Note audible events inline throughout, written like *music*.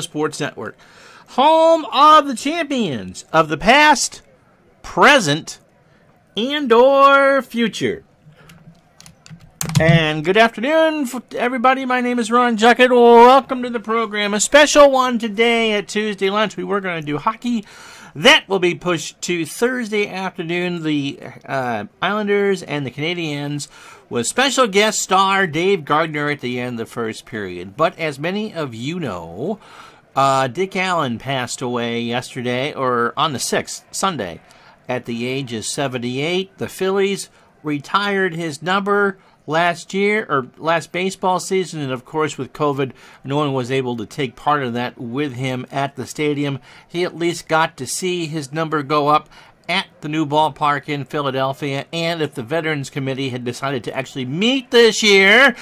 Sports Network, home of the champions of the past, present, and or future. And good afternoon, everybody. My name is Ron Juckett. Welcome to the program. A special one today at Tuesday lunch. We were going to do hockey. That will be pushed to Thursday afternoon. The uh, Islanders and the Canadiens with special guest star Dave Gardner at the end of the first period. But as many of you know, uh, Dick Allen passed away yesterday, or on the 6th, Sunday, at the age of 78. The Phillies retired his number last year, or last baseball season, and of course, with COVID, no one was able to take part of that with him at the stadium. He at least got to see his number go up at the new ballpark in Philadelphia, and if the Veterans Committee had decided to actually meet this year,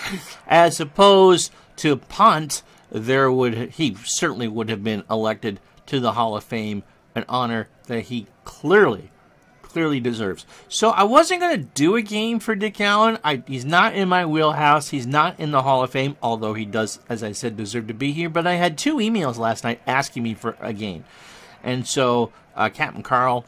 as opposed to punt, there would he certainly would have been elected to the Hall of Fame, an honor that he clearly clearly deserves. So I wasn't going to do a game for Dick Allen. I, he's not in my wheelhouse. He's not in the Hall of Fame, although he does, as I said, deserve to be here. But I had two emails last night asking me for a game. And so uh, Captain Carl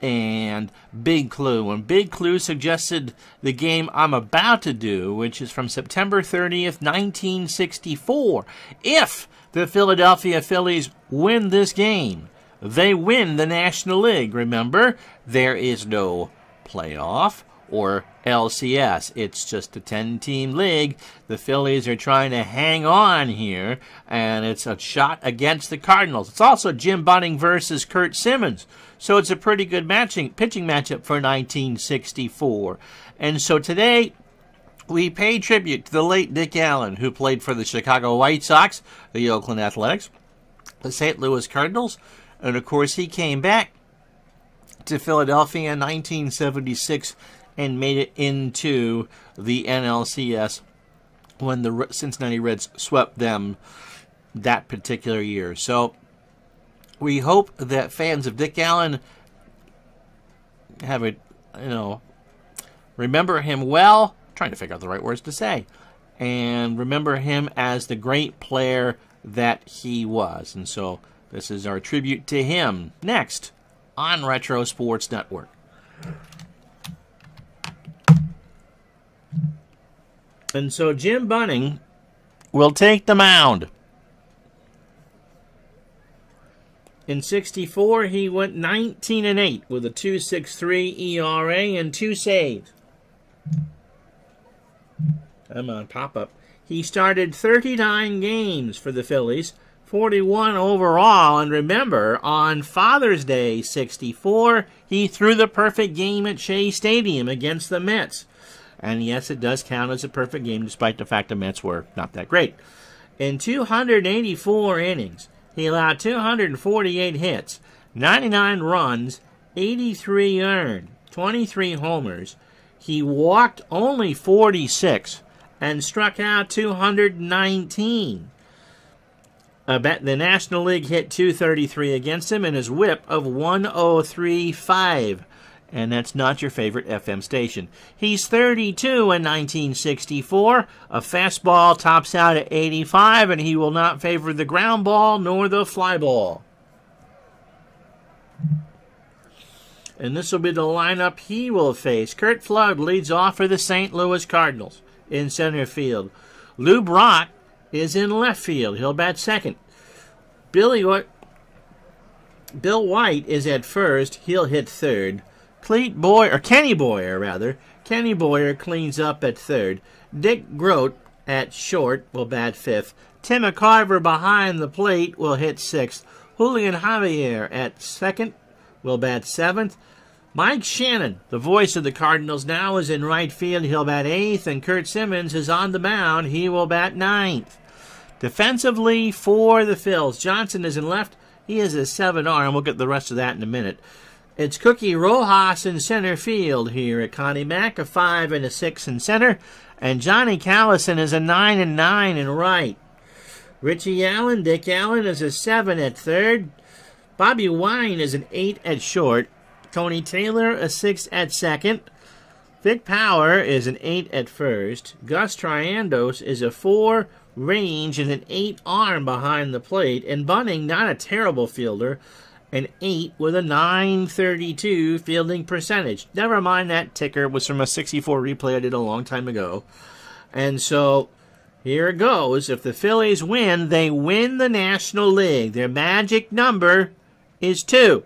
and Big Clue. And Big Clue suggested the game I'm about to do, which is from September 30th, 1964. If the Philadelphia Phillies win this game, they win the National League. Remember, there is no playoff or LCS. It's just a 10 team league. The Phillies are trying to hang on here, and it's a shot against the Cardinals. It's also Jim Bunning versus Curt Simmons. So it's a pretty good matching pitching matchup for 1964. And so today we pay tribute to the late Dick Allen, who played for the Chicago White Sox, the Oakland Athletics, the St. Louis Cardinals, and of course he came back to Philadelphia in 1976 and made it into the NLCS when the Cincinnati Reds swept them that particular year. So we hope that fans of Dick Allen have a, you know, remember him well. Trying to figure out the right words to say. And remember him as the great player that he was. And so this is our tribute to him next on Retro Sports Network. And so Jim Bunning will take the mound. In 64, he went 19 and 8 with a 2.63 ERA and two saves. I'm on, pop up. He started 39 games for the Phillies, 41 overall. And remember, on Father's Day 64, he threw the perfect game at Shea Stadium against the Mets. And yes, it does count as a perfect game, despite the fact the Mets were not that great. In 284 innings, he allowed 248 hits, 99 runs, 83 earned, 23 homers. He walked only 46 and struck out 219. Uh, the National League hit 233 against him and his whip of 1035 and that's not your favorite FM station. He's 32 in 1964. A fastball tops out at 85, and he will not favor the ground ball nor the fly ball. And this will be the lineup he will face. Curt Flood leads off for the St. Louis Cardinals in center field. Lou Brock is in left field. He'll bat second. Billy Bill White is at first. He'll hit third. Clete Boyer, or Kenny Boyer rather, Kenny Boyer cleans up at third. Dick Groat at short will bat fifth. Tim McCarver behind the plate will hit sixth. Julian Javier at second will bat seventh. Mike Shannon, the voice of the Cardinals now, is in right field. He'll bat eighth, and Curt Simmons is on the mound. He will bat ninth. Defensively for the Phils, Johnson is in left. He is a seven R, and We'll get the rest of that in a minute. It's Cookie Rojas in center field here at Connie Mack, a five and a six in center, and Johnny Callison is a nine and nine in right. Richie Allen, Dick Allen is a seven at third. Bobby Wine is an eight at short. Tony Taylor a six at second. Vic Power is an eight at first. Gus Triandos is a four. range and an 8 arm behind the plate. And Bunning, not a terrible fielder, an 8 with a 932 fielding percentage. Never mind that ticker was from a 64 replay I did a long time ago. And so here it goes. If the Phillies win, they win the National League. Their magic number is 2.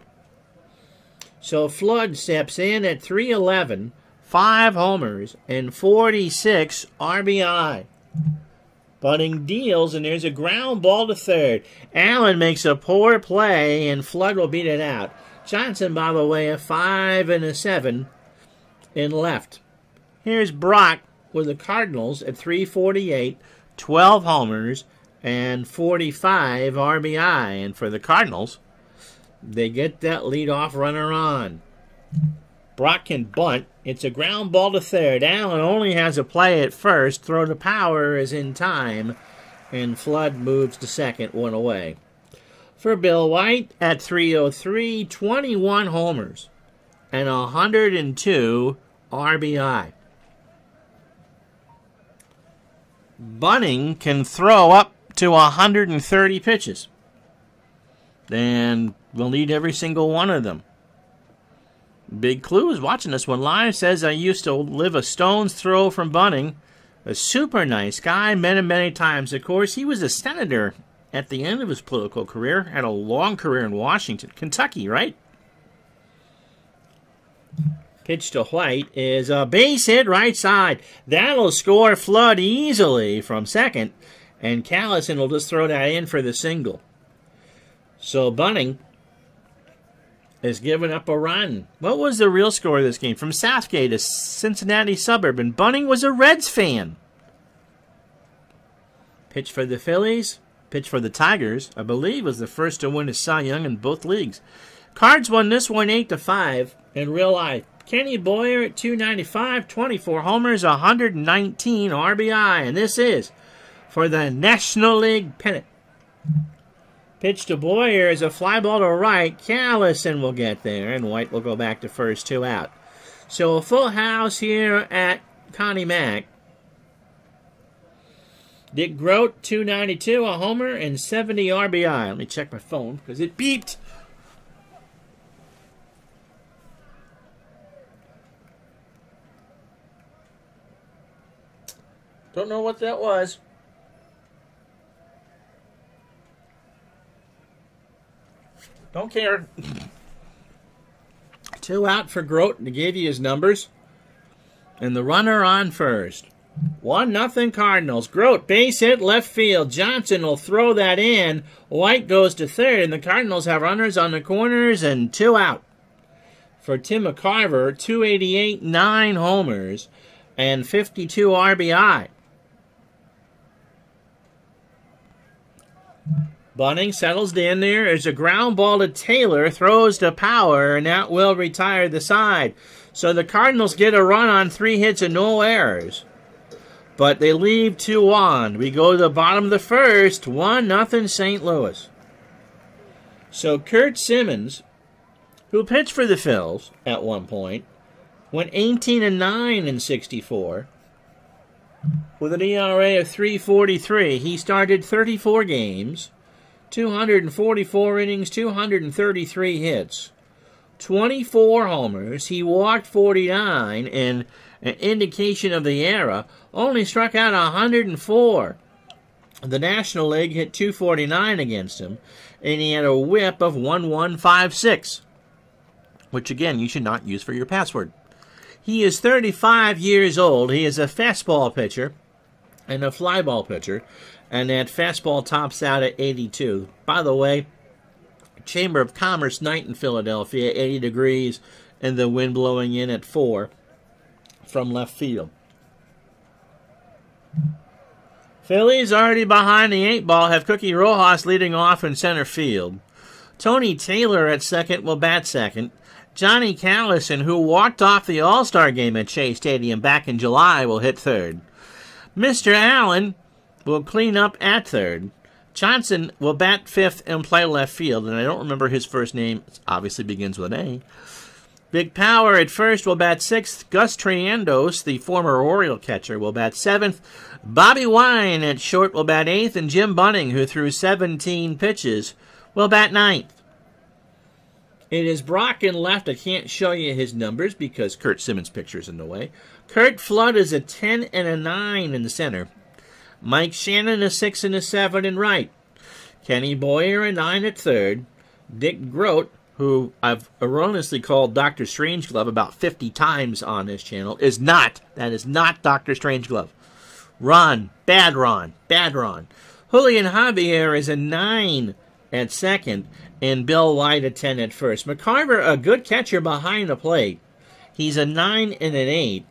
So Flood steps in at 311, 5 homers, and 46 RBI. Bunning deals, and there's a ground ball to third. Allen makes a poor play, and Flood will beat it out. Johnson, by the way, a 5 and a 7 in left. Here's Brock with the Cardinals at 348, 12 homers, and 45 RBI. And for the Cardinals, they get that leadoff runner on. Brock can bunt. It's a ground ball to third. Allen only has a play at first. Throw to power is in time. And Flood moves to second, one away. For Bill White at 303, 21 homers and 102 RBI. Bunning can throw up to 130 pitches. And we'll need every single one of them. Big Clue is watching this one live. Says I used to live a stone's throw from Bunning. A super nice guy. Met him many times. Of course, he was a senator at the end of his political career. Had a long career in Washington, Kentucky, right? Pitch to White is a base hit right side. That'll score Flood easily from second. And Callison will just throw that in for the single. So Bunning has given up a run. What was the real score of this game? From Southgate, a Cincinnati suburb, and Bunning was a Reds fan. Pitch for the Phillies, pitch for the Tigers. I believe was the first to win a Cy Young in both leagues. Cards won this one 8 to 5 in real life. Kenny Boyer at 295, 24 homers, 119 RBI, and this is for the National League pennant. Pitch to Boyer is a fly ball to right. Callison will get there, and White will go back to first, two out. So a full house here at Connie Mack. Dick Groat, 292, a homer, and 70 RBI. Let me check my phone because it beeped. Don't know what that was. Don't care. Two out for Groat to give you his numbers. And the runner on first. One nothing Cardinals. Groat base hit left field. Johnson will throw that in. White goes to third, and the Cardinals have runners on the corners and two out. For Tim McCarver, 288, nine homers, and 52 RBI. Bunning settles down there. There's a ground ball to Taylor, throws to power, and that will retire the side. So the Cardinals get a run on three hits and no errors. But they leave two on. We go to the bottom of the first, one nothing St. Louis. So Curt Simmons, who pitched for the Phils at one point, went 18 and 9 in 64 with an ERA of 343. He started 34 games 244 innings, 233 hits, 24 homers. He walked 49, and an indication of the era, only struck out 104. The National League hit 249 against him, and he had a whip of 1156, which again you should not use for your password. He is 35 years old. He is a fastball pitcher and a flyball pitcher and that fastball tops out at 82. By the way, Chamber of Commerce night in Philadelphia, 80 degrees, and the wind blowing in at 4 from left field. Phillies already behind the eight ball have Cookie Rojas leading off in center field. Tony Taylor at second will bat second. Johnny Callison, who walked off the All Star game at Shea Stadium back in July, will hit third. Mr. Allen will clean up at third. Johnson will bat fifth and play left field, and I don't remember his first name. It obviously begins with an A. Vic Power at first will bat sixth. Gus Triandos, the former Oriole catcher, will bat seventh. Bobby Wine at short will bat eighth, and Jim Bunning, who threw 17 pitches, will bat ninth. It is Brock in left. I can't show you his numbers because Curt Simmons' picture is in the way. Curt Flood is a 10 and a 9 in the center. Mike Shannon a 6 and a 7 in right. Kenny Boyer a 9 at third. Dick Groat, who I've erroneously called Dr. Strangeglove about 50 times on this channel, is not. That is not Dr. Strangeglove. Ron, bad Ron, bad Ron. Julian Javier is a 9 at second, and Bill White a 10 at first. McCarver, a good catcher behind the plate. He's a 9 and an 8.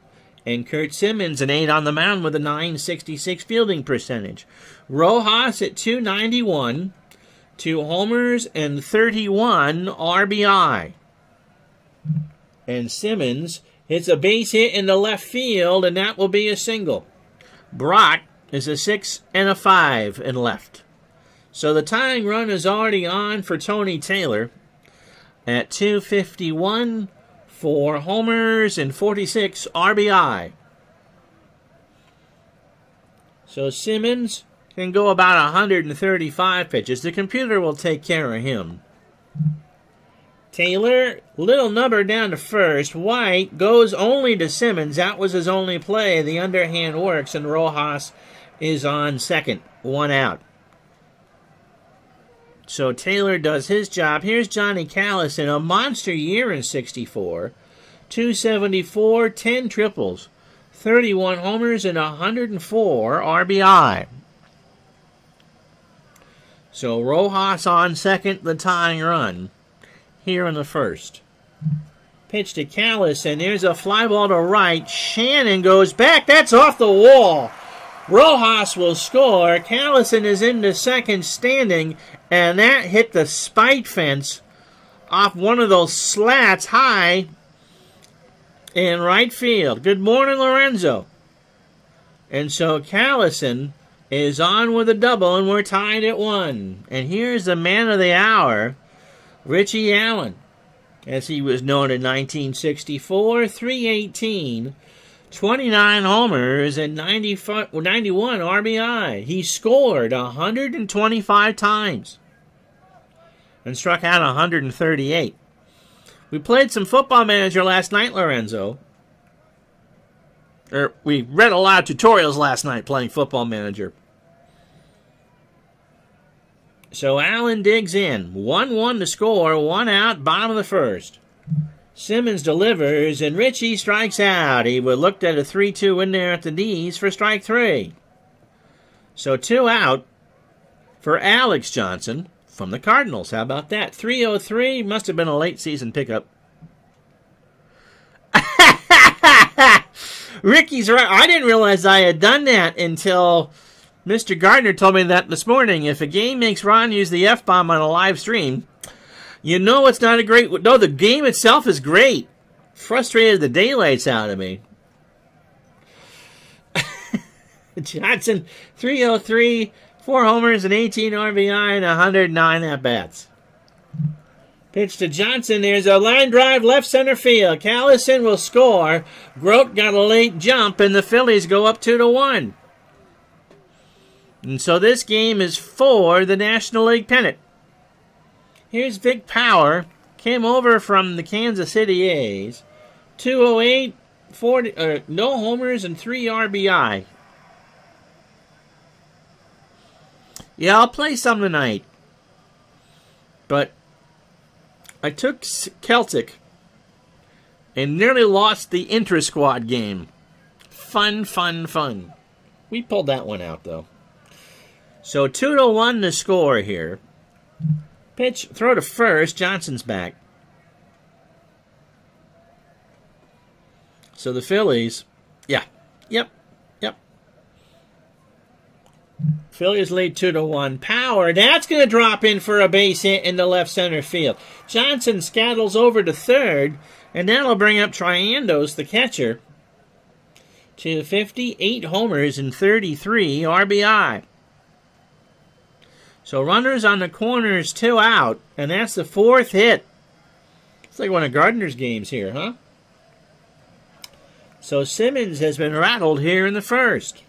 And Curt Simmons, an 8 on the mound with a 966 fielding percentage. Rojas at 291, two homers and 31 RBI. And Simmons hits a base hit in the left field, and that will be a single. Brock is a 6 and a 5 in left. So the tying run is already on for Tony Taylor at 251 for homers and 46 RBI. So Simmons can go about 135 pitches. The computer will take care of him. Taylor, little number down to first. White goes only to Simmons. That was his only play. The underhand works, and Rojas is on second. One out. So Taylor does his job. Here's Johnny Callison a monster year in 64. 274, 10 triples, 31 homers, and 104 RBI. So Rojas on second, the tying run here in the first. Pitch to Callis, and there's a fly ball to right. Shannon goes back. That's off the wall. Rojas will score. Callison is into second standing, and that hit the spite fence off one of those slats high in right field. Good morning, Lorenzo. And so Callison is on with a double, and we're tied at one. And here's the man of the hour, Richie Allen, as he was known in 1964, 318, 29 homers, and 91 RBI. He scored 125 times and struck out 138. We played some football manager last night, Lorenzo, or we read a lot of tutorials last night playing football manager. So Allen digs in. 1 1 to score, one out, bottom of the first. Simmons delivers, and Richie strikes out. He would looked at a 3 2 in there at the knees for strike three. So two out for Alex Johnson from the Cardinals. How about that? 303 must have been a late season pickup. *laughs* Ricky's right. I didn't realize I had done that until Mr. Gardner told me that this morning. If a game makes Ron use the F bomb on a live stream, you know it's not a great. No, the game itself is great. Frustrated the daylights out of me. *laughs* Johnson, 303, four homers, and 18 RBI, and 109 at bats. Pitch to Johnson. There's a line drive left center field. Callison will score. Groat got a late jump, and the Phillies go up 2 to 1. And so this game is for the National League pennant. Here's Vic Power. Came over from the Kansas City A's. 208, 40, uh, no homers, and 3 RBI. Yeah, I'll play some tonight. But I took Celtic and nearly lost the inter squad game. Fun, fun, fun. We pulled that one out, though. So 2 to 1 to score here. Pitch, throw to first. Johnson's back. So the Phillies, yeah, yep, yep. Phillies lead 2 to 1. Power, that's going to drop in for a base hit in the left center field. Johnson scattles over to third, and that'll bring up Triandos, the catcher, to 58 homers and 33 RBI. So runners on the corners, two out, and that's the fourth hit It's like one of Gardner's games here, huh? So Simmons has been rattled here in the first.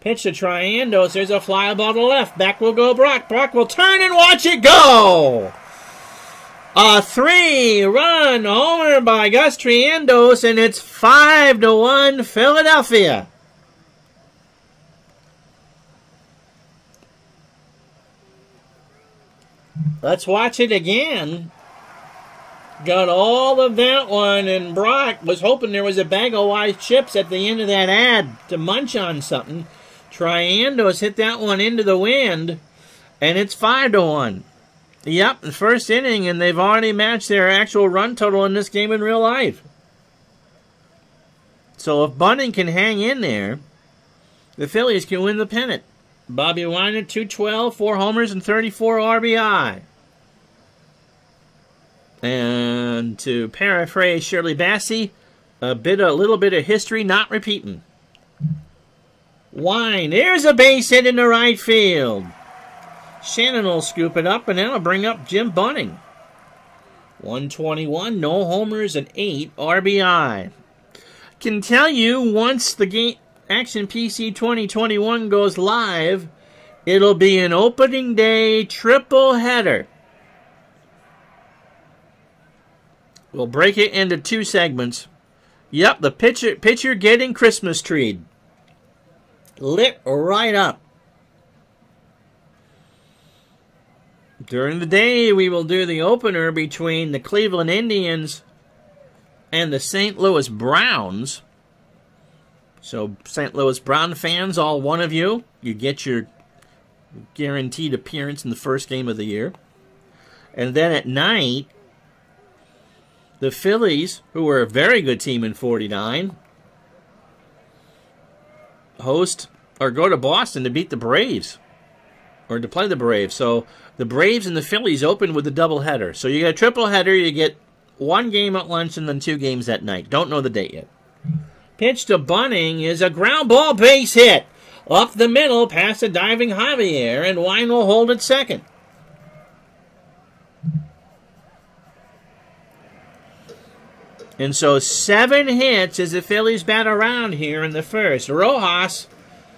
Pitch to Triandos. There's a fly ball to left. Back will go Brock. Brock will turn and watch it go. A three-run homer by Gus Triandos, and it's five to one Philadelphia. Let's watch it again. Got all of that one, and Brock was hoping there was a bag of white chips at the end of that ad to munch on something. Triandos hit that one into the wind, and it's five to one. Yep, the first inning, and they've already matched their actual run total in this game in real life. So if Bunning can hang in there, the Phillies can win the pennant. Bobby Weiner, 212, 4 homers, and 34 RBI. And to paraphrase Shirley Bassey, a bit, a little bit of history not repeating. Wine, there's a base hit in the right field. Shannon will scoop it up, and that'll bring up Jim Bunning. 121, no homers, and 8 RBI. Can tell you once the game Action PC 2021 goes live, it'll be an opening day triple header. We'll break it into two segments. Yep, the pitcher pitcher getting Christmas tree Lit right up. During the day, we will do the opener between the Cleveland Indians and the St. Louis Browns. So, St. Louis Brown fans, all one of you, you get your guaranteed appearance in the first game of the year. And then at night, the Phillies, who were a very good team in 49, host or go to Boston to beat the Braves or to play the Braves. So the Braves and the Phillies open with a doubleheader. So you get a triple header, you get one game at lunch and then two games at night. Don't know the date yet. Pitch to Bunning is a ground ball base hit. Up the middle past a diving Javier, and Wine will hold it second. And so seven hits as the Phillies bat around here in the first. Rojas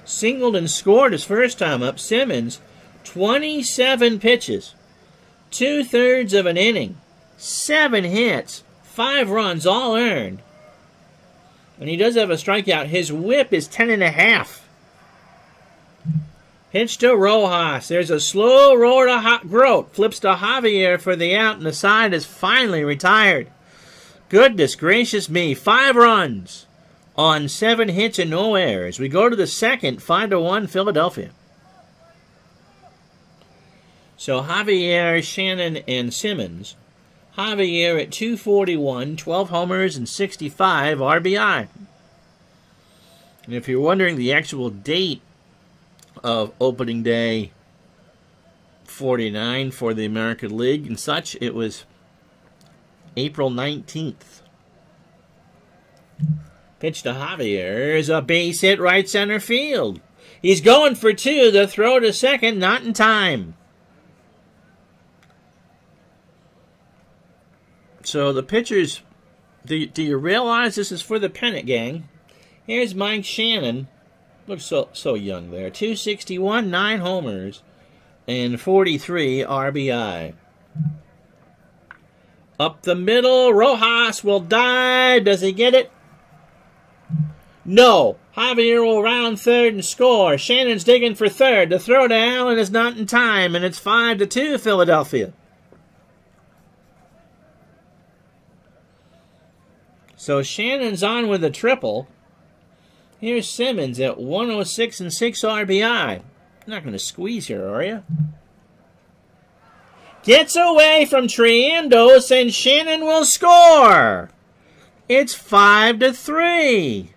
singled and scored his first time up. Simmons 27 pitches, two thirds of an inning, seven hits, five runs, all earned. And he does have a strikeout. His whip is ten and a half. Pitch to Rojas. There's a slow roll to ha- Groat. Flips to Javier for the out, and the side is finally retired. Goodness gracious me. Five runs on seven hits and no errors. We go to the second, 5 to 1 Philadelphia. So Javier, Shannon, and Simmons. Javier at 241, 12 homers, and 65 RBI. And if you're wondering the actual date of opening day 49 for the American League and such, it was April 19th. Pitch to Javier is a base hit right center field. He's going for two. The throw to second, not in time. So the pitchers, do, do you realize this is for the pennant gang? Here's Mike Shannon. Looks so so young there. 261, 9 homers, and 43 RBI. Up the middle, Rojas will die. Does he get it? No. Javier will round third and score. Shannon's digging for third. The throw to Allen is not in time, and it's 5 to 2 Philadelphia. So Shannon's on with a triple. Here's Simmons at 106 and 6 RBI. Not going to squeeze here, are you? Gets away from Triandos and Shannon will score. It's 5 to 3.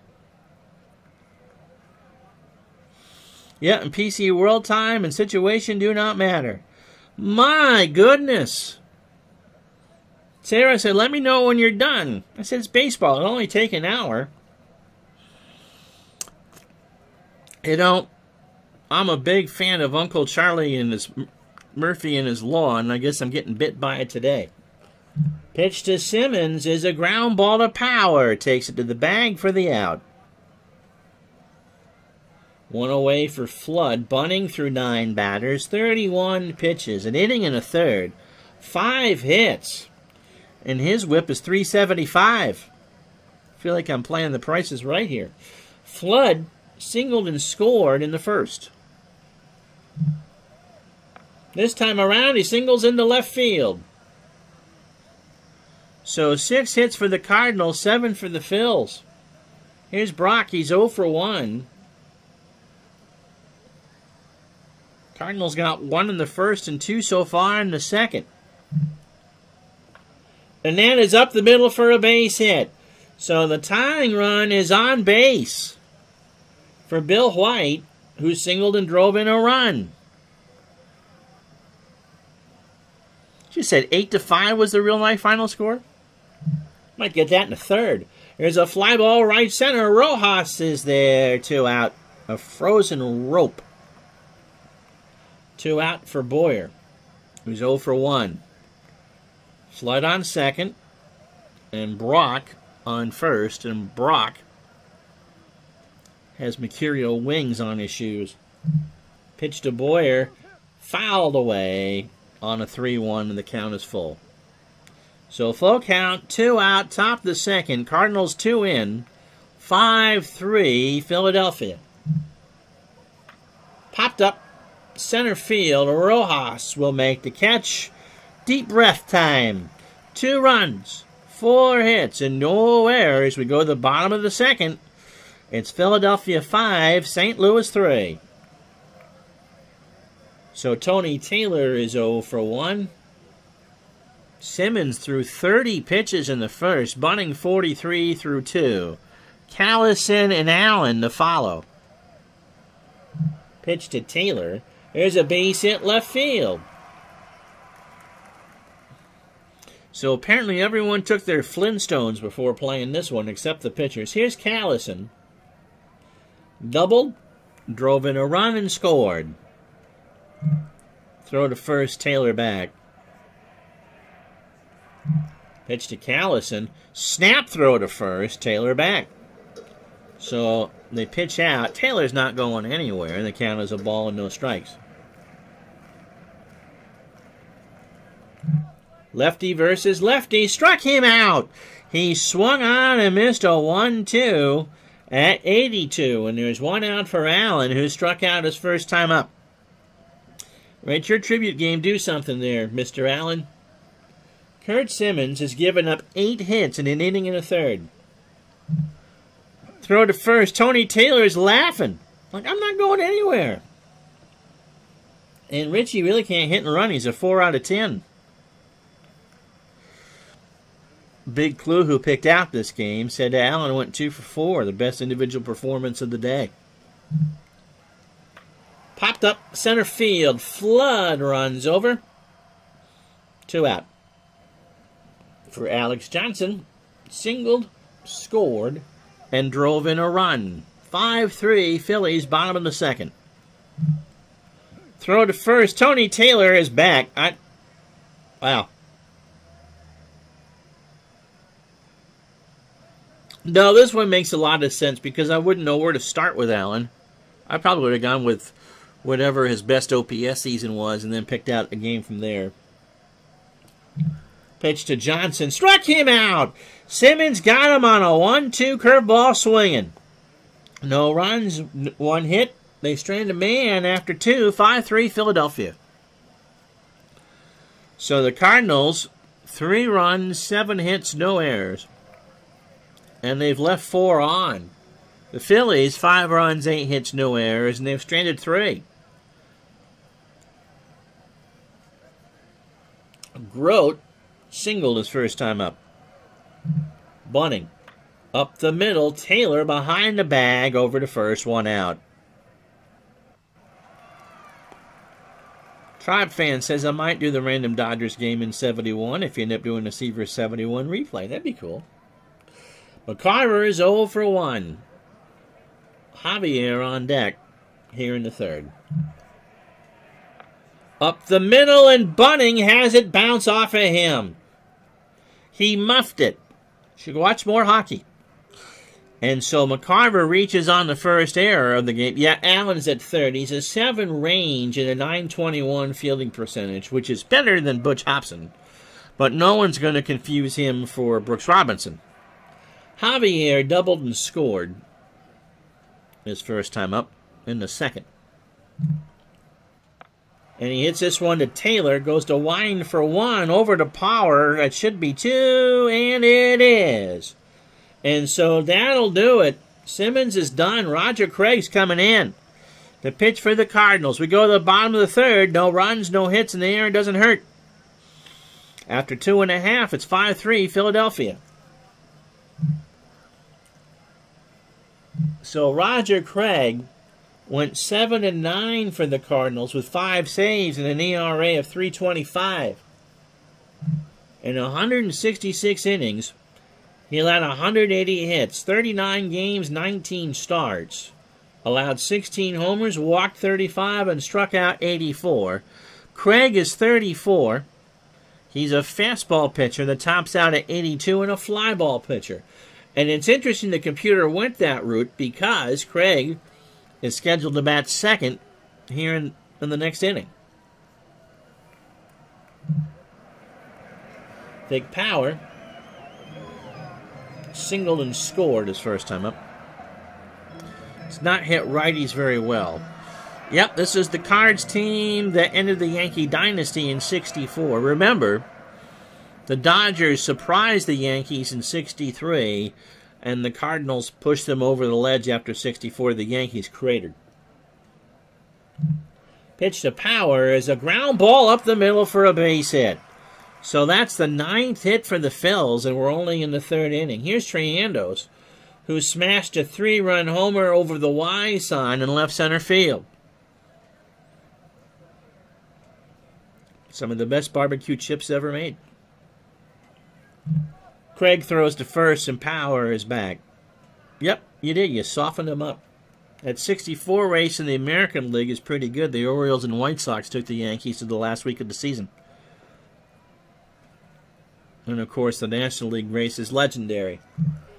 Yeah, and PC world time and situation do not matter. My goodness. Sarah said, let me know when you're done. I said, it's baseball. It'll only take an hour. You know, I'm a big fan of Uncle Charlie and his Murphy and his law, and I guess I'm getting bit by it today. Pitch to Simmons is a ground ball to Power. Takes it to the bag for the out. One away for Flood, Bunning through nine batters, 31 pitches, an inning and a third, five hits, and his whip is 375. I feel like I'm playing the prices right here. Flood singled and scored in the first. This time around, he singles into left field. So six hits for the Cardinals, seven for the Phils. Here's Brock. He's 0 for 1. Cardinals got one in the first and two so far in the second. And that is up the middle for a base hit. So the tying run is on base for Bill White, who singled and drove in a run. She said 8 to 5 was the real life final score. Might get that in a third. There's a fly ball right center. Rojas is there. Two out. A frozen rope. Two out for Boyer, who's 0 for 1. Flood on second, and Brock on first, and Brock has mercurial wings on his shoes. Pitch to Boyer, fouled away on a 3 1, and the count is full. So full count, two out, top the second. Cardinals two in, 5 3, Philadelphia. Popped up center field. Rojas will make the catch. Deep breath time. Two runs, four hits, and no errors. We go to the bottom of the second. It's Philadelphia 5, St. Louis 3. So Tony Taylor is 0 for 1. Simmons threw 30 pitches in the first, Bunning 43 through 2. Callison and Allen to follow. Pitch to Taylor. There's a base hit left field. So apparently everyone took their Flintstones before playing this one, except the pitchers. Here's Callison. Doubled, drove in a run, and scored. Throw to first, Taylor back. Pitch to Callison. Snap throw to first, Taylor back. So they pitch out. Taylor's not going anywhere. The count is a ball and no strikes. Lefty versus lefty struck him out. He swung on and missed a 1 2 at 82. And there's one out for Allen, who struck out his first time up. Right, your tribute game, do something there, Mr. Allen. Curt Simmons has given up eight hits in an inning and a third. Throw to first. Tony Taylor is laughing. Like, I'm not going anywhere. And Richie really can't hit and run. He's a 4 out of 10. Big Clue, who picked out this game, said Allen went 2 for 4, the best individual performance of the day. Popped up center field. Flood runs over. Two out. For Alex Johnson, singled, scored, and drove in a run. 5 3, Phillies, bottom of the second. Throw to first. Tony Taylor is back. I, wow. No, this one makes a lot of sense because I wouldn't know where to start with Allen. I probably would have gone with whatever his best OPS season was and then picked out a game from there. Pitch to Johnson. Struck him out. Simmons got him on a 1 2 curveball swinging. No runs, one hit. They strand a man after two, 5 3 Philadelphia. So the Cardinals, three runs, seven hits, no errors. And they've left four on. The Phillies, five runs, eight hits, no errors, and they've stranded three. Groat singled his first time up. Bunning. Up the middle, Taylor behind the bag, over to first, one out. Tribe fan says I might do the random Dodgers game in 71 if you end up doing the Seaver 71 replay. That'd be cool. McCarver is 0 for 1. Javier on deck here in the third. Up the middle, and Bunning has it bounce off of him. He muffed it. Should watch more hockey. And so McCarver reaches on the first error of the game. Yeah, Allen's at third. He's a 7 range and a 921 fielding percentage, which is better than Butch Hobson. But no one's going to confuse him for Brooks Robinson. Javier doubled and scored his first time up in the second. And he hits this one to Taylor, goes to Wine for one, over to Power. That should be two, and it is. And so that'll do it. Simmons is done. Roger Craig's coming in. The pitch for the Cardinals. We go to the bottom of the third. No runs, no hits in the air. It doesn't hurt. After two and a half, it's 5 3 Philadelphia. So Roger Craig went 7 and 9 for the Cardinals with 5 saves and an ERA of 325. In 166 innings, he allowed 180 hits, 39 games, 19 starts. Allowed 16 homers, walked 35, and struck out 84. Craig is 34. He's a fastball pitcher that tops out at 82 and a fly ball pitcher. And it's interesting the computer went that route because Craig is scheduled to bat second here in, in the next inning. Vic Power. Singled and scored his first time up. It's not hit righties very well. Yep, this is the Cards team that ended the Yankee dynasty in 64. Remember, the Dodgers surprised the Yankees in 63 and the Cardinals pushed them over the ledge after 64. The Yankees cratered. Pitch to power is a ground ball up the middle for a base hit. So that's the ninth hit for the Phils, and we're only in the third inning. Here's Triandos, who smashed a three run homer over the Y sign in left center field. Some of the best barbecue chips ever made. Craig throws to first and Power is back. Yep, you did. You softened him up. That 64 race in the American League is pretty good. The Orioles and White Sox took the Yankees to the last week of the season. And of course, the National League race is legendary.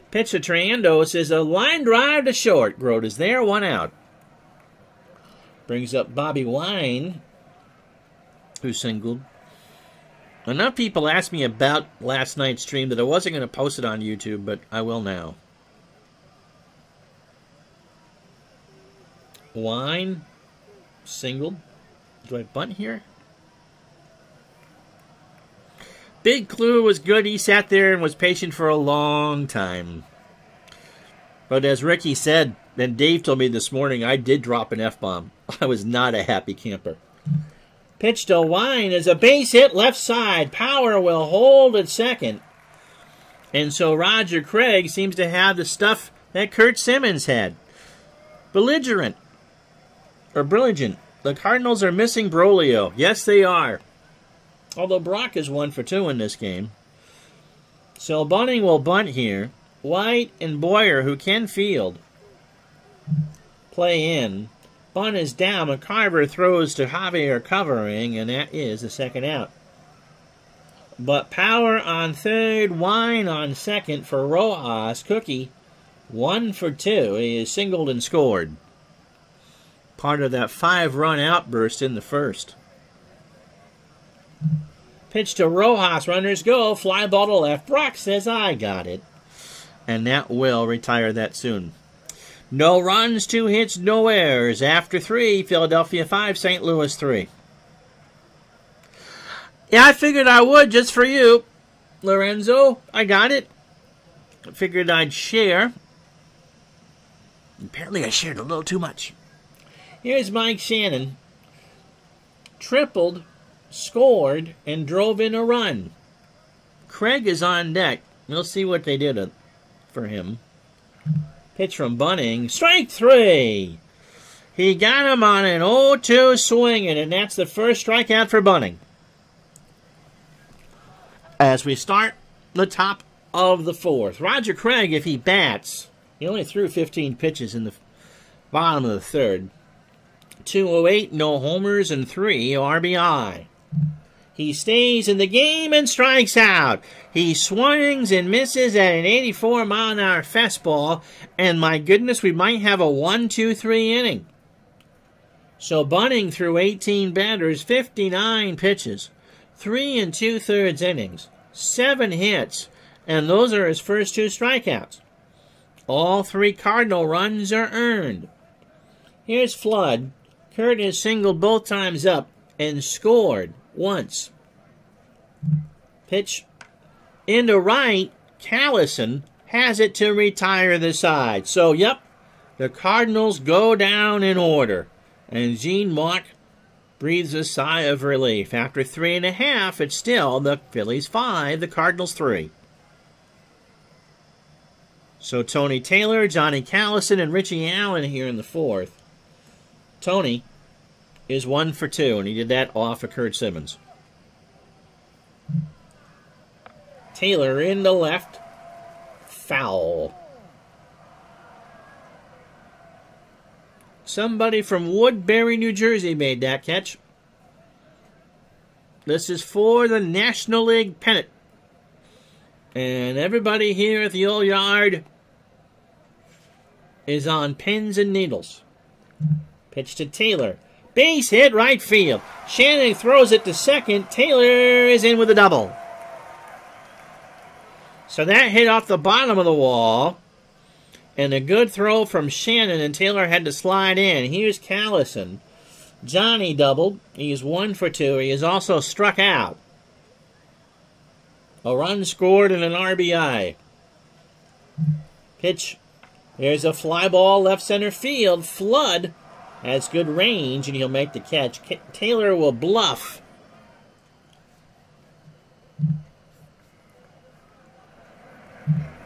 Pitch to Triandos is a line drive to short. Groat is there, one out. Brings up Bobby Wine, who singled. Enough people asked me about last night's stream that I wasn't going to post it on YouTube, but I will now. Wine, singled. Do I bunt here? Big Clue was good. He sat there and was patient for a long time. But as Ricky said, and Dave told me this morning, I did drop an F bomb. *laughs* I was not a happy camper. Pitch to Wine is a base hit left side. Power will hold at second. And so Roger Craig seems to have the stuff that Curt Simmons had. Belligerent. Or brilliant. The Cardinals are missing Broglio. Yes, they are. Although Brock is one for two in this game. So Bunning will bunt here. White and Boyer, who can field, play in. Bunt is down. McCarver throws to Javier covering, and that is the second out. But Power on third, Wine on second for Rojas. Cookie, one for two. He is singled and scored. Part of that five run outburst in the first. Pitch to Rojas. Runners go. Fly ball to left. Brock says, I got it. And that will retire that soon. No runs, two hits, no errors. After three, Philadelphia five, St. Louis three. Yeah, I figured I would just for you, Lorenzo. I got it. I figured I'd share. Apparently, I shared a little too much. Here's Mike Shannon. Tripled, scored, and drove in a run. Craig is on deck. We'll see what they did uh, for him. Pitch from Bunning. Strike three. He got him on an 0-2 swinging, and that's the first strikeout for Bunning. As we start the top of the fourth. Roger Craig, if he bats, he only threw 15 pitches in the bottom of the third. 208, no homers, and 3 RBI. He stays in the game and strikes out. He swings and misses at an 84 mile an hour fastball, and my goodness, we might have a 1 2 3 inning. So Bunning threw 18 batters, 59 pitches, three and two thirds innings, seven hits, and those are his first two strikeouts. All three Cardinal runs are earned. Here's Flood. Curt has singled both times up and scored once. Pitch into right. Callison has it to retire the side. So, yep, the Cardinals go down in order. And Gene Mauch breathes a sigh of relief. After three and a half, it's still the Phillies five, the Cardinals three. So Tony Taylor, Johnny Callison, and Richie Allen here in the fourth. Tony is one for two, and he did that off of Curt Simmons. Taylor in the left. Foul. Somebody from Woodbury, New Jersey made that catch. This is for the National League pennant. And everybody here at the old yard is on pins and needles. Pitch to Taylor. Base hit right field. Shannon throws it to second. Taylor is in with a double. So that hit off the bottom of the wall. And a good throw from Shannon, and Taylor had to slide in. Here's Callison. Johnny doubled. He's one for two. He is also struck out. A run scored and an RBI. Pitch. There's a fly ball left center field. Flood has good range, and he'll make the catch. Taylor will bluff.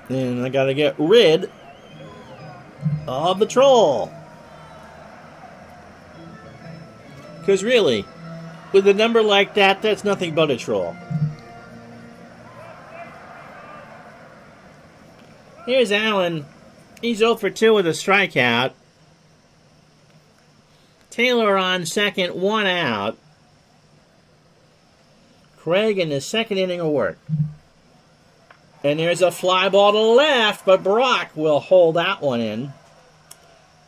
And I got to get rid of the troll. Because really, with a number like that, that's nothing but a troll. Here's Allen. He's 0 for 2 with a strikeout. Taylor on second, one out. Craig in the second inning of work. And there's a fly ball to left, but Brock will hold that one in.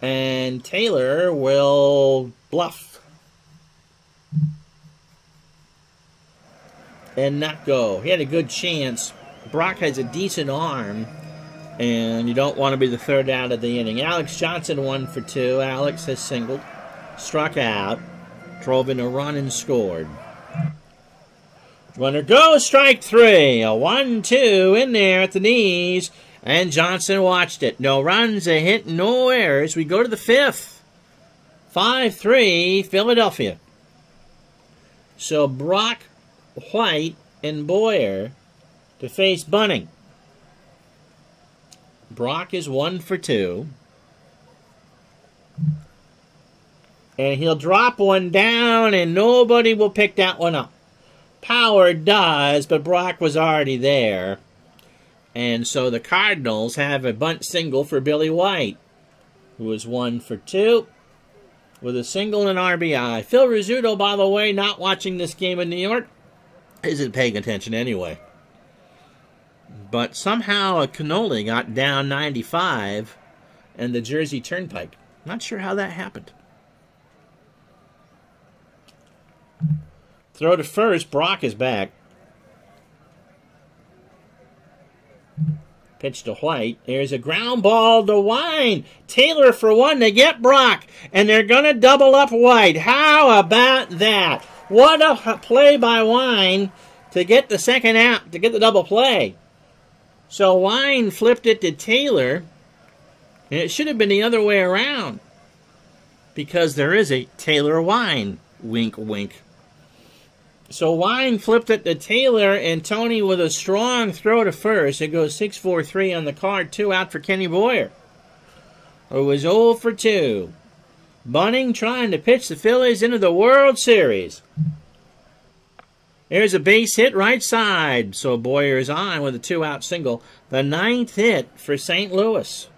And Taylor will bluff. And not go. He had a good chance. Brock has a decent arm. And you don't want to be the third out of the inning. Alex Johnson one for two. Alex has singled, struck out, drove in a run and scored. Runner goes, strike three. A one two in there at the knees. And Johnson watched it. No runs, a hit, no errors. We go to the fifth. 5 3, Philadelphia. So Brock, White, and Boyer to face Bunning. Brock is one for two. And he'll drop one down, and nobody will pick that one up. Power does, but Brock was already there. And so the Cardinals have a bunt single for Billy White, who one for two with a single and RBI. Phil Rizzuto, by the way, not watching this game in New York, isn't paying attention anyway. But somehow a cannoli got down 95 and the Jersey Turnpike. Not sure how that happened. Throw to first. Brock is back. Pitch to White. There's a ground ball to Wine. Taylor for one to get Brock. And they're going to double up White. How about that? What a play by Wine to get the second out, to get the double play. So Wine flipped it to Taylor. And it should have been the other way around. Because there is a Taylor Wine. Wink, wink. So Wine flipped it to Taylor, and Tony with a strong throw to first. It goes 6 4 3 on the card, two out for Kenny Boyer, who was 0 for 2. Bunning trying to pitch the Phillies into the World Series. There's a base hit right side, so Boyer is on with a two out single. The ninth hit for St. Louis.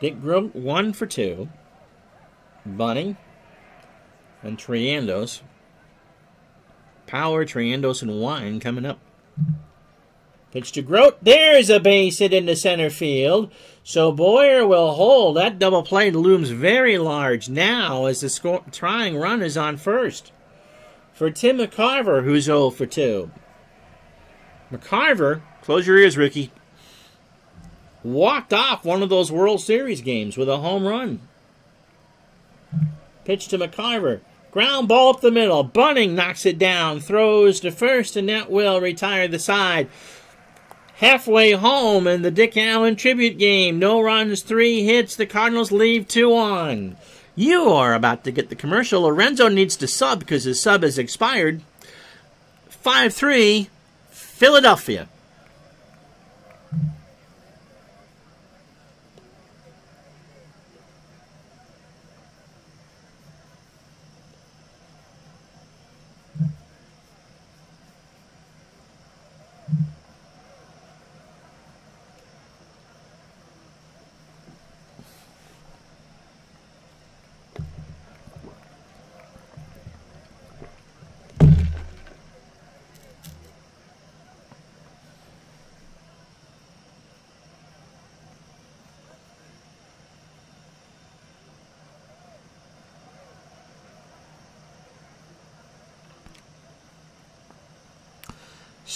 Dick Groat, 1 for 2. Bunning and Triandos Power, Triandos, and Wine coming up. Pitch to Groat. There's a base hit into center field. So Boyer will hold. That double play looms very large now as the score, trying run is on first. For Tim McCarver, who's 0 for 2. McCarver, close your ears, Ricky, walked off one of those World Series games with a home run. Pitch to McCarver. Ground ball up the middle. Bunning knocks it down, throws to first, and that will retire the side. Halfway home in the Dick Allen tribute game. No runs, three hits. The Cardinals leave two on. You are about to get the commercial. Lorenzo needs to sub because his sub has expired. 5 3, Philadelphia.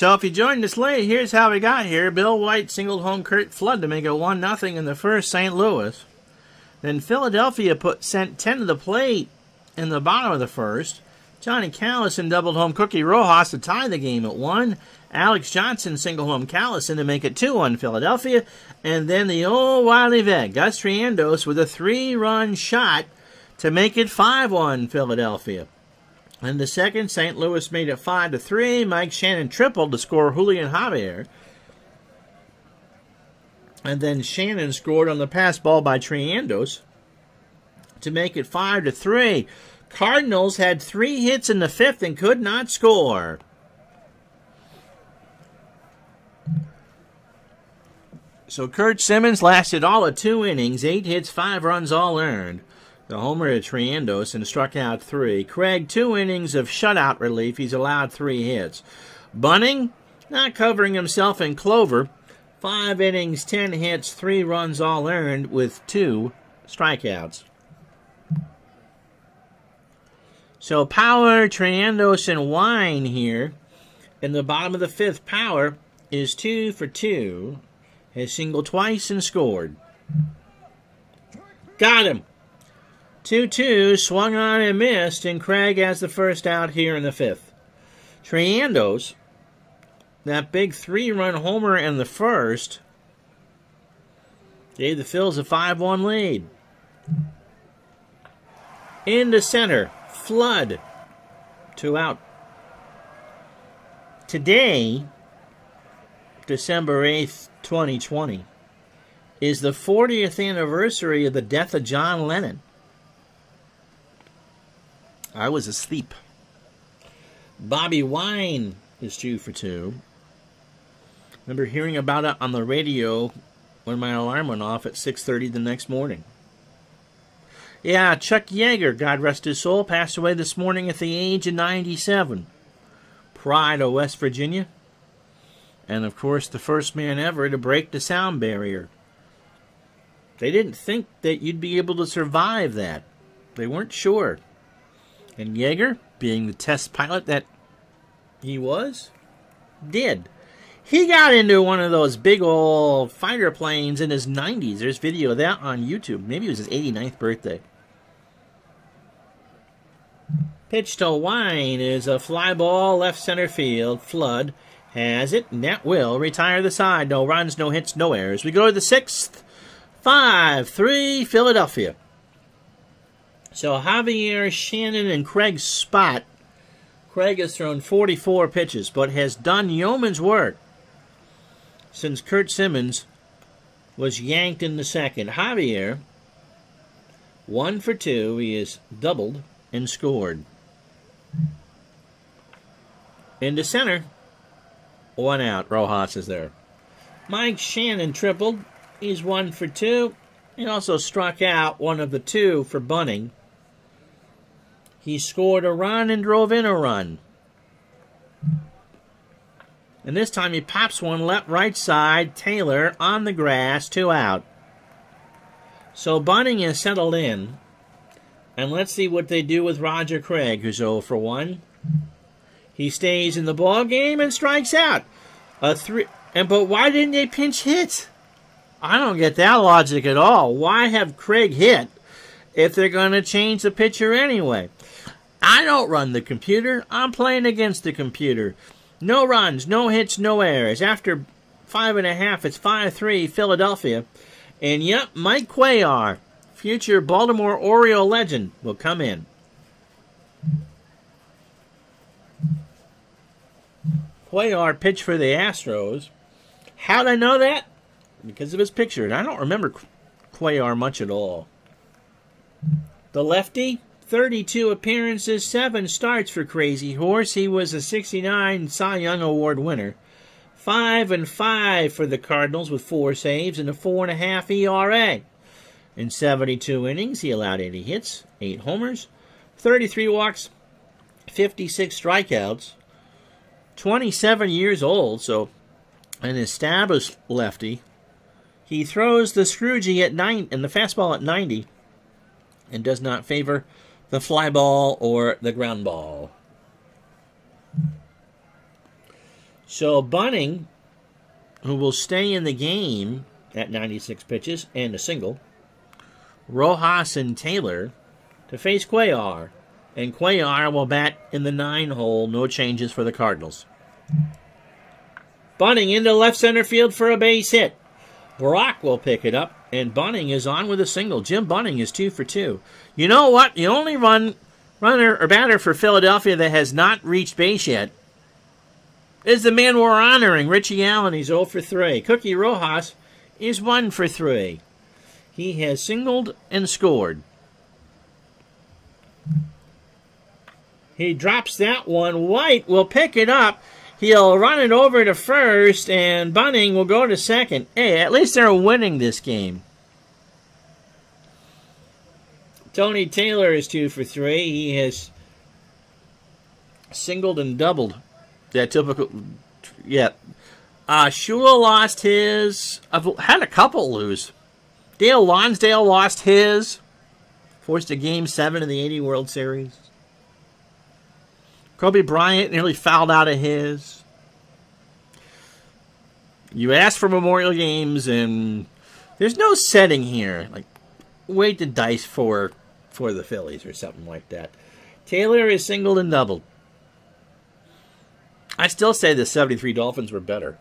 So if you joined us late, here's how we got here. Bill White singled home Curt Flood to make it 1 0 in the first St. Louis. Then Philadelphia put sent 10 to the plate in the bottom of the first. Johnny Callison doubled home Cookie Rojas to tie the game at 1. Alex Johnson singled home Callison to make it 2 1 Philadelphia. And then the old Wiley Vet, Gus Triandos, with a three run shot to make it 5 1 Philadelphia. In the second, St. Louis made it 5 to 3. Mike Shannon tripled to score Julian Javier. And then Shannon scored on the pass ball by Triandos to make it 5 to 3. Cardinals had three hits in the fifth and could not score. So Curt Simmons lasted all of two innings, eight hits, five runs, all earned the homer to Triandos and struck out three. Craig, two innings of shutout relief. He's allowed three hits. Bunning, not covering himself in clover. Five innings, ten hits, three runs all earned with two strikeouts. So Power, Triandos, and Wine here. In the bottom of the fifth, Power is two for two. Has singled twice and scored. Got him. 2 2 swung on and missed, and Craig has the first out here in the fifth. Triandos, that big three run homer in the first, gave the Phils a 5 1 lead. Into center, Flood, two out. Today, December 8th, 2020, is the 40th anniversary of the death of John Lennon. I was asleep. Bobby Wine is due for two. Remember hearing about it on the radio when my alarm went off at 6:30 the next morning. Yeah, Chuck Yeager, God rest his soul, passed away this morning at the age of 97. Pride of West Virginia. And of course, the first man ever to break the sound barrier. They didn't think that you'd be able to survive that. They weren't sure. And Yeager, being the test pilot that he was, did. He got into one of those big old fighter planes in his 90s. There's video of that on YouTube. Maybe it was his 89th birthday. Pitch to Wine is a fly ball left center field. Flood has it. Net will retire the side. No runs, no hits, no errors. We go to the sixth. Five, three, Philadelphia. So Javier, Shannon, and Craig's spot. Craig has thrown 44 pitches, but has done yeoman's work since Curt Simmons was yanked in the second. Javier, one for two. He is doubled and scored. Into center. One out. Rojas is there. Mike Shannon tripled. He's one for two. He also struck out one of the two for Bunning. He scored a run and drove in a run. And this time he pops one left right side. Taylor on the grass, two out. So Bunning is settled in. And let's see what they do with Roger Craig, who's 0 for 1. He stays in the ball game and strikes out. A three and but why didn't they pinch hit? I don't get that logic at all. Why have Craig hit if they're going to change the pitcher anyway? I don't run the computer. I'm playing against the computer. No runs, no hits, no errors. After five and a half, it's 5 3 Philadelphia. And yep, Mike Cuellar, future Baltimore Oriole legend, will come in. Cuellar pitched for the Astros. How'd I know that? Because of his picture. And I don't remember Cuellar much at all. The lefty, 32 appearances, 7 starts for Crazy Horse. He was a 69 Cy Young Award winner. 5 and 5 for the Cardinals with 4 saves and a 4.5 ERA. In 72 innings, he allowed 80 hits, 8 homers, 33 walks, 56 strikeouts. 27 years old, so an established lefty. He throws the Scroogey at nine and the fastball at 90 and does not favor the fly ball or the ground ball. So Bunning, who will stay in the game at 96 pitches and a single, Rojas and Taylor to face Cuellar, and Cuellar will bat in the nine hole, no changes for the Cardinals. Bunning into left center field for a base hit. Brock will pick it up, and Bunning is on with a single. Jim Bunning is two for two. You know what? The only run runner or batter for Philadelphia that has not reached base yet is the man we're honoring, Richie Allen. He's 0 for 3. Cookie Rojas is 1 for 3. He has singled and scored. He drops that one. White will pick it up He'll run it over to first, and Bunning will go to second. Hey, at least they're winning this game. Tony Taylor is two for three. He has singled and doubled. That typical, yeah. Uh, Shula lost his. I've had a couple lose. Dale Lonsdale lost his. Forced a game seven in the 80 World Series. Kobe Bryant nearly fouled out of his. You asked for Memorial Games, and there's no setting here. Like, wait the dice for for the Phillies or something like that. Taylor is singled and doubled. I still say the 73 Dolphins were better.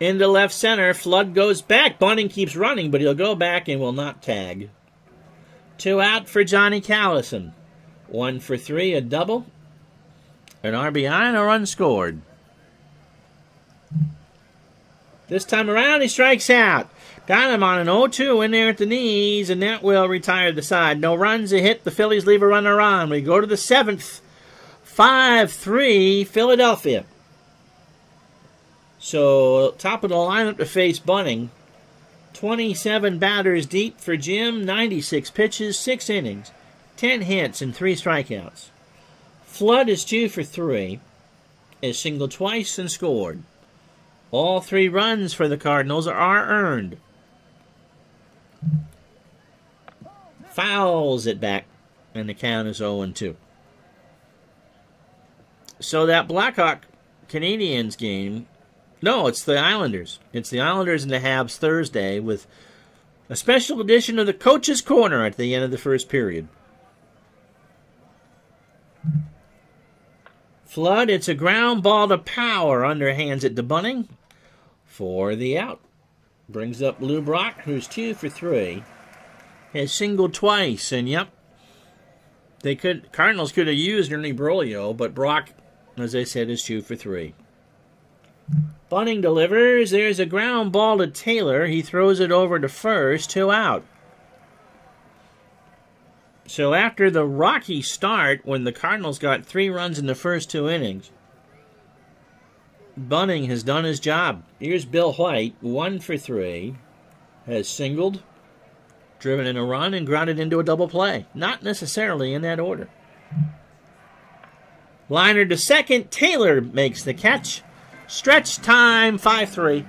Into left center, Flood goes back. Bunning keeps running, but he'll go back and will not tag. Two out for Johnny Callison. One for three, a double. An RBI and a run scored. This time around, he strikes out. Got him on an 0-2 in there at the knees, and that will retire the side. No runs, a hit. The Phillies leave a runner on. We go to the seventh. 5-3, Philadelphia. So, top of the lineup to face Bunning. 27 batters deep for Jim, 96 pitches, 6 innings. 10 hits and 3 strikeouts. Flood is 2 for 3, is singled twice and scored. All three runs for the Cardinals are earned. Fouls it back, and the count is 0 2. So that Blackhawk Canadiens game, no, it's the Islanders. It's the Islanders and the Habs Thursday with a special edition of the Coach's Corner at the end of the first period. Flood, it's a ground ball to power, underhands it to Bunning for the out. Brings up Lou Brock, who's two for three. Has singled twice, and yep, they could Cardinals could have used Ernie Broglio, but Brock, as I said, is two for three. Bunning delivers. There's a ground ball to Taylor. He throws it over to first, two out. So after the rocky start, when the Cardinals got three runs in the first two innings, Bunning has done his job. Here's Bill White, one for three, has singled, driven in a run, and grounded into a double play. Not necessarily in that order. Liner to second. Taylor makes the catch. Stretch time 5 3.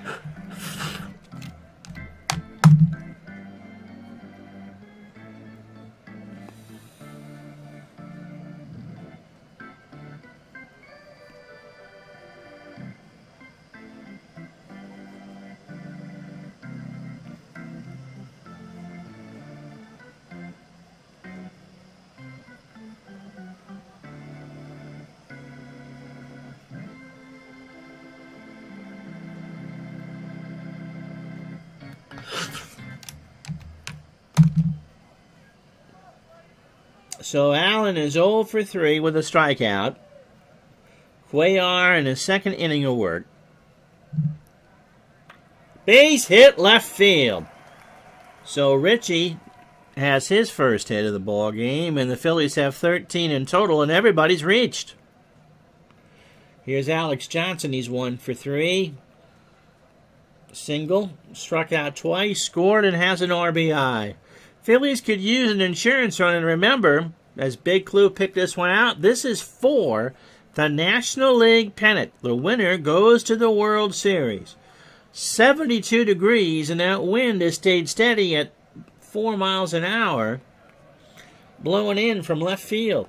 So Allen is 0 for 3 with a strikeout. Cuellar in his second inning of work. Base hit left field. So Richie has his first hit of the ball game, and the Phillies have 13 in total, and everybody's reached. Here's Alex Johnson. He's one for three. Single, struck out twice, scored, and has an RBI. Phillies could use an insurance run, and remember, as Big Clue picked this one out, this is for the National League pennant. The winner goes to the World Series. 72 degrees, and that wind has stayed steady at 4 miles an hour, blowing in from left field.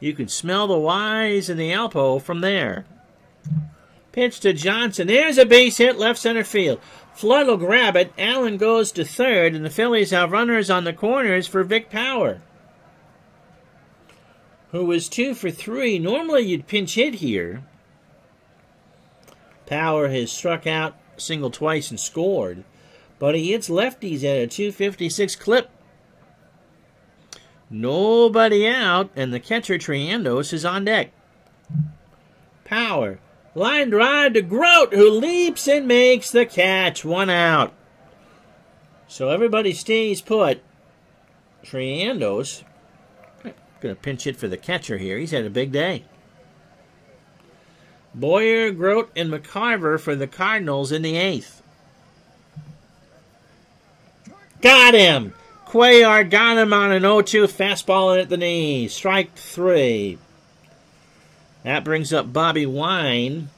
You can smell the Y's and the Alpo from there. Pitch to Johnson. There's a base hit left center field. Flood will grab it. Allen goes to third, and the Phillies have runners on the corners for Vic Power, who was two for three. Normally you'd pinch hit here. Power has struck out single twice and scored, but he hits lefties at a 256 clip. Nobody out, and the catcher Triandos is on deck. Power. Line drive to Groat, who leaps and makes the catch. One out. So everybody stays put. Triandos. Going to pinch hit for the catcher here. He's had a big day. Boyer, Groat, and McCarver for the Cardinals in the eighth. Got him! Cuellar got him on an 0-2 fastball at the knee. Strike three. That brings up Bobby Wine,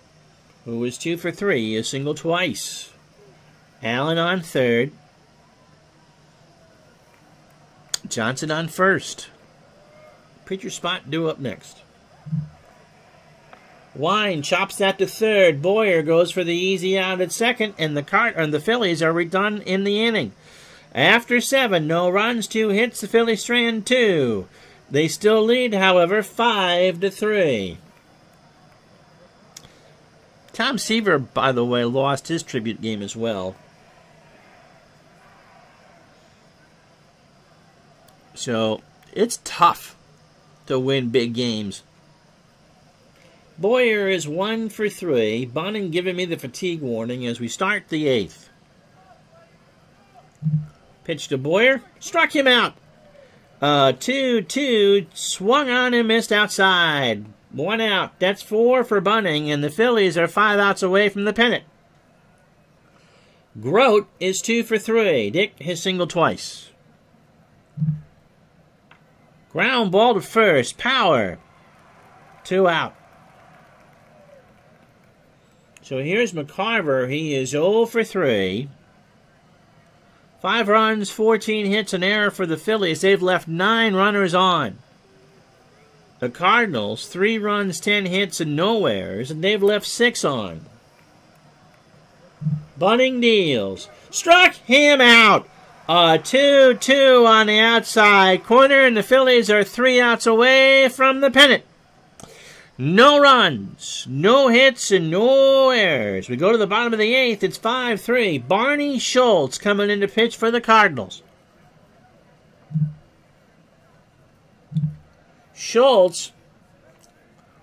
who was two for three, a single twice. Allen on third. Johnson on first. Pitcher spot due up next. Wine chops that to third. Boyer goes for the easy out at second, and the cart and the Phillies are redone in the inning. After seven, no runs, two hits, the Phillies strand two. They still lead, however, five to three. Tom Seaver, by the way, lost his tribute game as well. So it's tough to win big games. Boyer is one for three. Bunning giving me the fatigue warning as we start the eighth. Pitch to Boyer. Struck him out. Uh, 2 2. Swung on and missed outside. One out. That's four for Bunning, and the Phillies are five outs away from the pennant. Groat is two for three. Dick has singled twice. Ground ball to first. Power. Two out. So here's McCarver. He is 0 for 3. Five runs, 14 hits, an error for the Phillies. They've left nine runners on. The Cardinals, three runs, 10 hits, and no errors, and they've left six on. Bunning deals. Struck him out. A 2 2 on the outside corner, and the Phillies are three outs away from the pennant. No runs, no hits, and no errors. We go to the bottom of the eighth. It's 5 3. Barney Schultz coming in to pitch for the Cardinals. Schultz,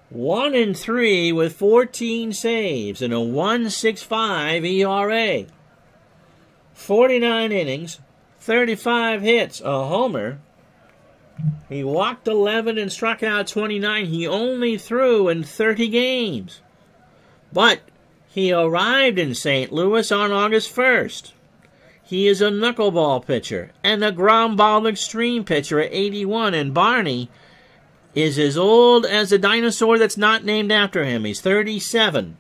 1 and 3 with 14 saves and a 165 ERA. 49 innings, 35 hits, a homer, he walked 11 and struck out 29. He only threw in 30 games. But he arrived in St. Louis on August 1st. He is a knuckleball pitcher and a ground ball extreme pitcher at 81. And Barney is as old as a dinosaur that's not named after him. He's 37.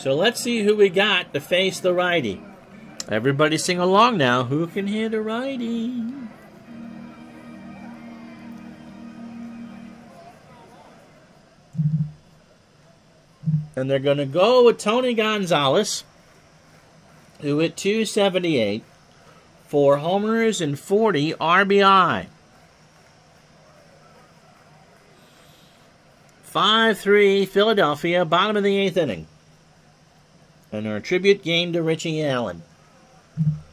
So let's see who we got to face the righty. Everybody sing along now. Who can hit a righty? And they're going to go with Tony Gonzalez, who hit 278, four homers and 40 RBI. 5 3 Philadelphia, bottom of the eighth inning. And our tribute game to Richie Allen.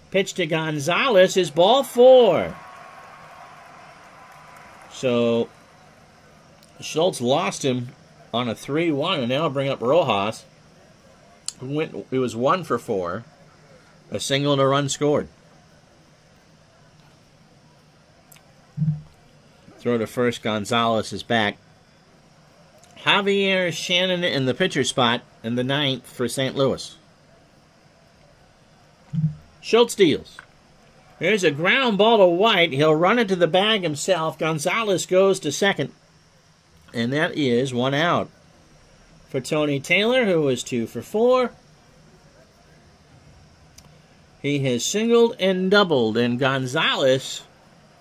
Pitch to Gonzalez is ball four. So Schultz lost him on a 3 1, and now I'll bring up Rojas. Went, it was one for four, a single and a run scored. Throw to first, Gonzalez is back. Javier Shannon in the pitcher spot in the ninth for St. Louis. Schultz deals. There's a ground ball to White. He'll run into the bag himself. Gonzalez goes to second. And that is one out. For Tony Taylor, who was two for four. He has singled and doubled, and Gonzalez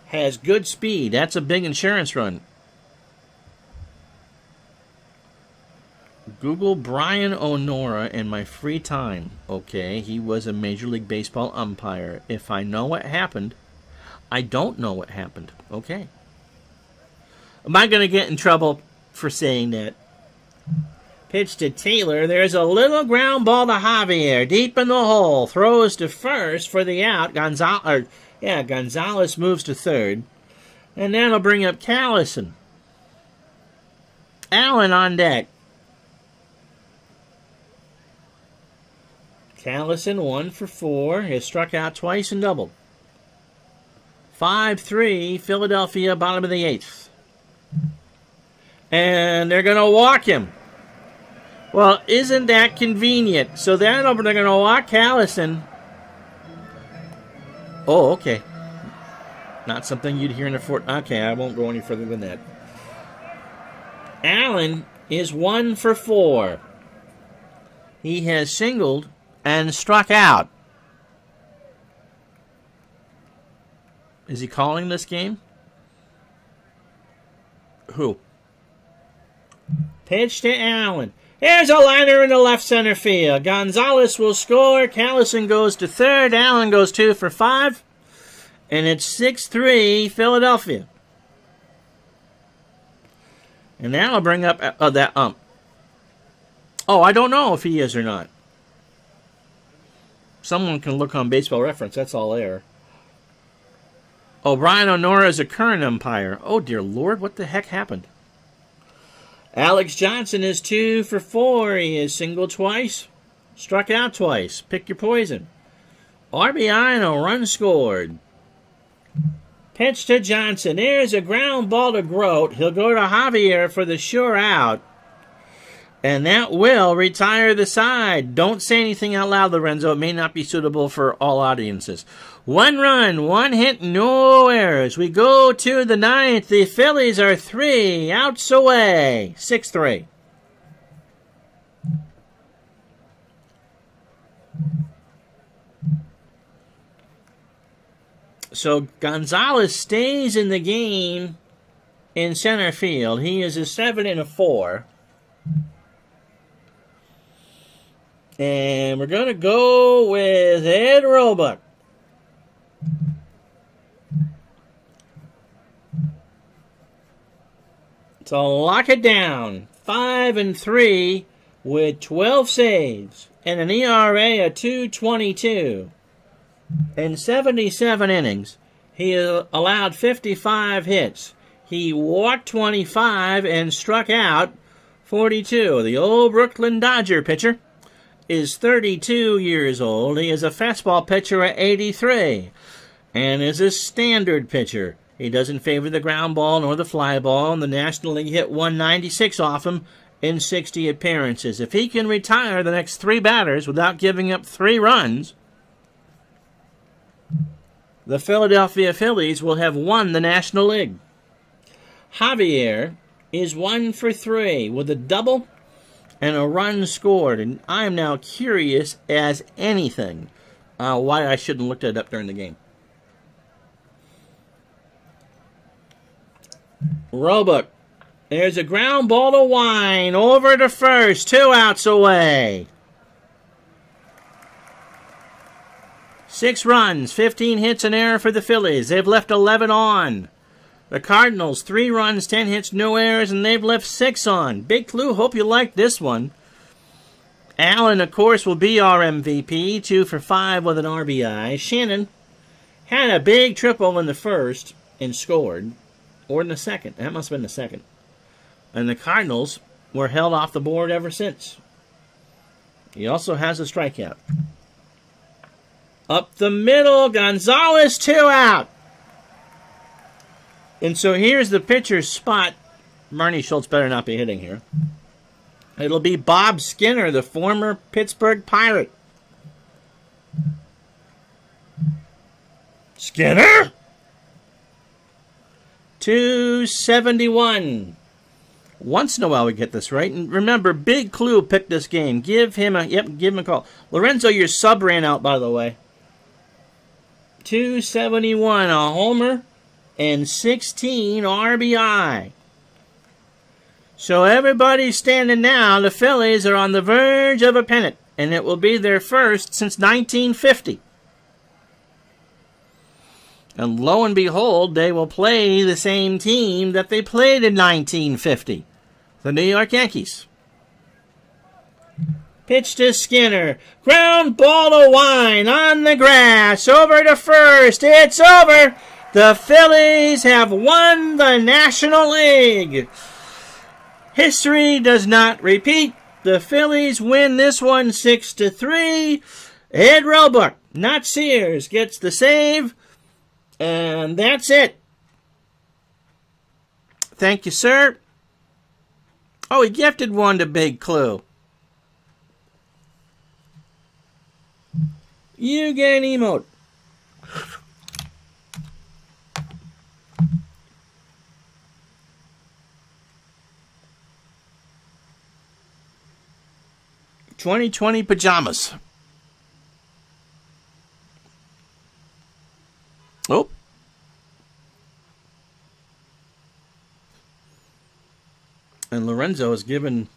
has good speed. That's a big insurance run. Google Brian O'Nora in my free time. Okay, he was a Major League Baseball umpire. If I know what happened, I don't know what happened. Okay. Am I going to get in trouble for saying that? Pitch to Taylor. There's a little ground ball to Javier. Deep in the hole. Throws to first for the out. Gonzalez, yeah, Gonzalez moves to third. And that'll bring up Callison. Allen on deck. Callison, one for four, has struck out twice and doubled. 5 3, Philadelphia, bottom of the eighth. And they're going to walk him. Well, isn't that convenient? So then they're going to walk Callison. Oh, okay. Not something you'd hear in a fort. Okay, I won't go any further than that. Allen is one for four. He has singled and struck out. Is he calling this game? Who? Pitch to Allen. Here's a liner in the left center field. Gonzalez will score. Callison goes to third. Allen goes two for five. And it's 6 3 Philadelphia. And now I'll bring up uh, that ump. Oh, I don't know if he is or not. Someone can look on baseball reference. That's all there. O'Brien O'Nora is a current umpire. Oh, dear Lord, what the heck happened? Alex Johnson is two for four. He is single twice, struck out twice. Pick your poison. RBI and a run scored. Pitch to Johnson. There's a ground ball to Groat. He'll go to Javier for the sure out. And that will retire the side. Don't say anything out loud, Lorenzo. It may not be suitable for all audiences. One run, one hit, no errors. We go to the ninth. The Phillies are three outs away. 6 3. So Gonzalez stays in the game in center field. He is a 7 and a 4. And we're going to go with Ed Roebuck. To lock it down, 5 and 3 with 12 saves and an ERA of 222. In 77 innings, he allowed 55 hits. He walked 25 and struck out 42. The old Brooklyn Dodger pitcher is 32 years old. He is a fastball pitcher at 83 and is a standard pitcher. He doesn't favor the ground ball nor the fly ball, and the National League hit 196 off him in 60 appearances. If he can retire the next three batters without giving up three runs, the Philadelphia Phillies will have won the National League. Javier is one for three with a double and a run scored. And I am now curious as anything uh, why I shouldn't look that up during the game. Roebuck. There's a ground ball to Wine over to first, two outs away. Six runs, 15 hits, an error for the Phillies. They've left 11 on. The Cardinals, three runs, 10 hits, no errors, and they've left six on. Big clue, hope you like this one. Allen, of course, will be our MVP, two for five with an RBI. Shannon had a big triple in the first and scored, or in the second. That must have been the second. And the Cardinals were held off the board ever since. He also has a strikeout. Up the middle, Gonzalez, two out. And so here's the pitcher's spot. Barney Schultz better not be hitting here. It'll be Bob Skinner, the former Pittsburgh Pirate. Skinner? 271. Once in a while we get this right. And remember, Big Clue picked this game. Give him a yep, give him a call. Lorenzo, your sub ran out, by the way. 271, a homer, and 16 RBI. So everybody's standing now. The Phillies are on the verge of a pennant, and it will be their first since 1950. And lo and behold, they will play the same team that they played in 1950 the New York Yankees. Pitch to Skinner. Ground ball to Wine on the grass. Over to first. It's over. The Phillies have won the National League. History does not repeat. The Phillies win this one 6 to 3. Ed Roebuck, not Sears, gets the save. And that's it. Thank you, sir. Oh, he gifted one to Big Clue. You get an emote. Twenty twenty pajamas. Oh. And Lorenzo is given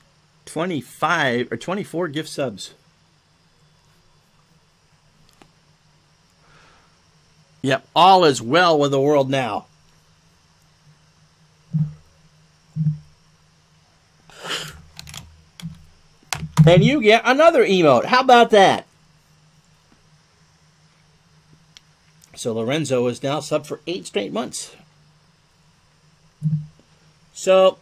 25 or 24 gift subs. Yep, all is well with the world now. And you get another emote. How about that? So Lorenzo is now sub for eight straight months. So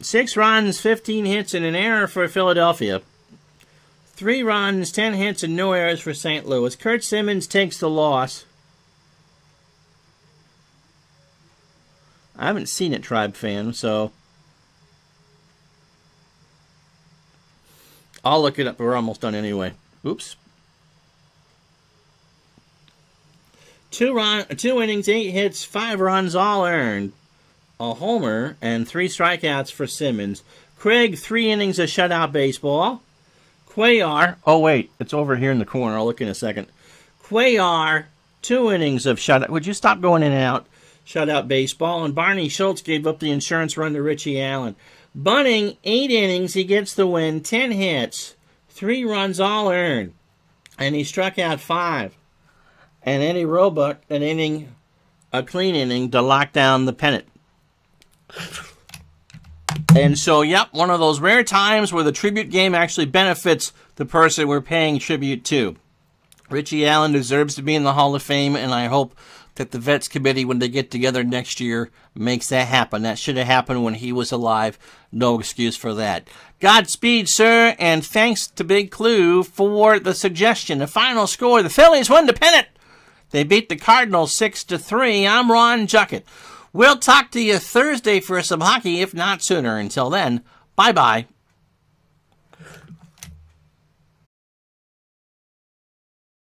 six runs, 15 hits, and an error for Philadelphia. Three runs, 10 hits, and no errors for St. Louis. Curt Simmons takes the loss. I haven't seen it, Tribe fan, so. I'll look it up. We're almost done anyway. Oops. Two run, two innings, eight hits, five runs, all earned. A homer and three strikeouts for Simmons. Craig, three innings of shutout baseball. Cuellar, oh wait, it's over here in the corner. I'll look in a second. Cuellar, two innings of shutout. Would you stop going in and out? Shutout baseball. And Barney Schultz gave up the insurance run to Richie Allen. Bunning, eight innings. He gets the win. Ten hits. Three runs all earned. And he struck out five. And Eddie Roebuck, an inning, a clean inning to lock down the pennant. And so, yep, one of those rare times where the tribute game actually benefits the person we're paying tribute to. Richie Allen deserves to be in the Hall of Fame, and I hope that the Vets Committee, when they get together next year, makes that happen. That should have happened when he was alive. No excuse for that. Godspeed, sir, and thanks to Big Clue for the suggestion. The final score: the Phillies won the pennant. They beat the Cardinals six to three. I'm Ron Juckett. We'll talk to you Thursday for some hockey, if not sooner. Until then, bye bye.